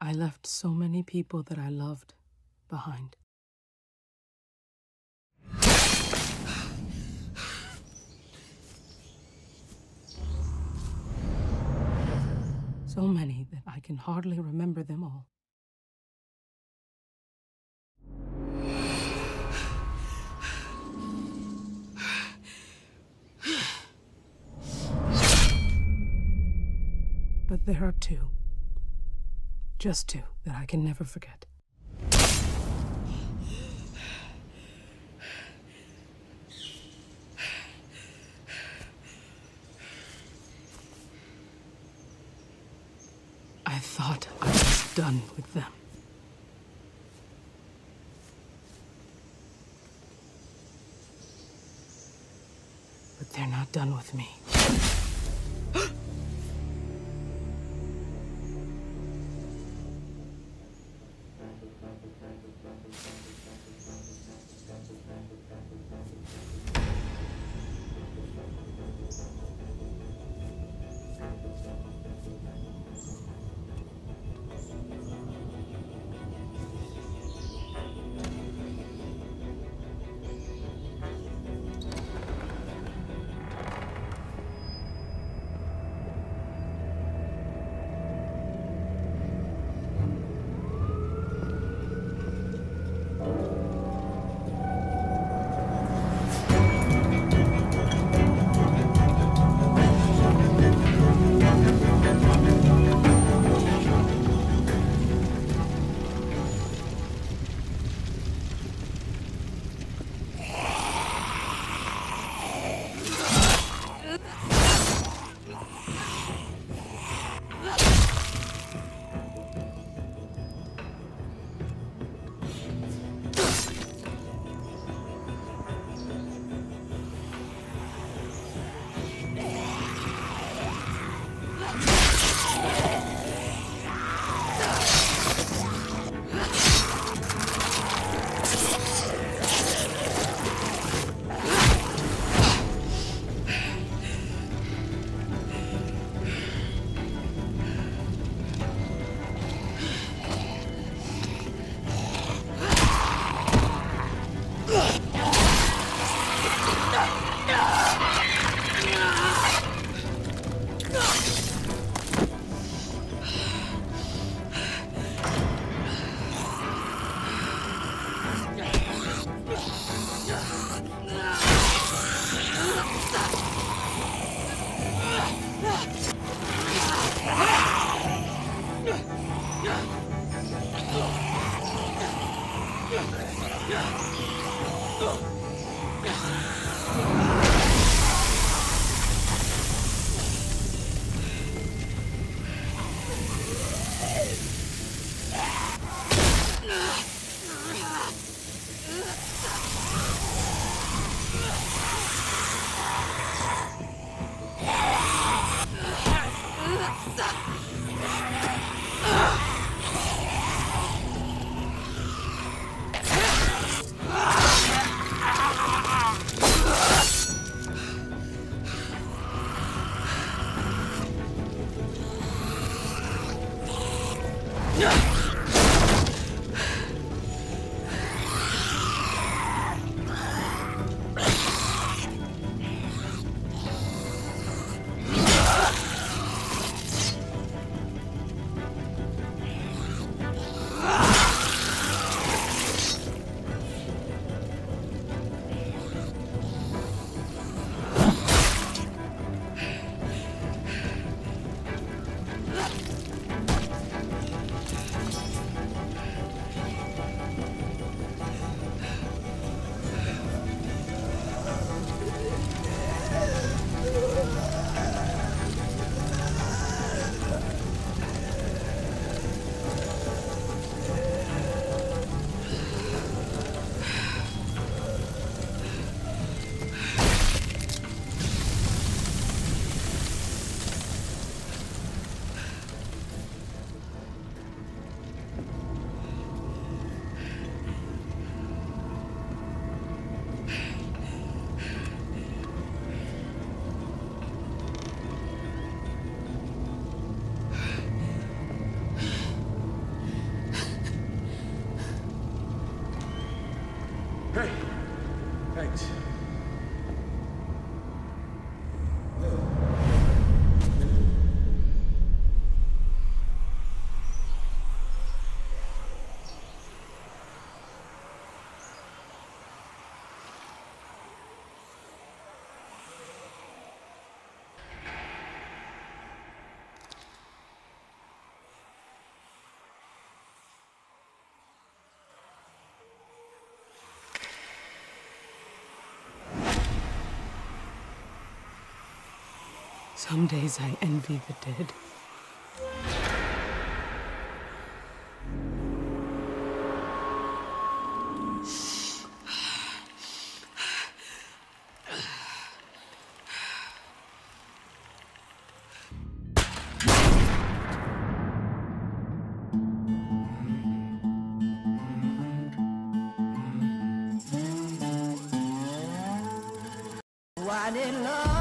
I left so many people that I loved behind. So many that I can hardly remember them all. But there are two. Just two that I can never forget. I thought I was done with them. But they're not done with me. Oh! No! Some days I envy the dead. Why did love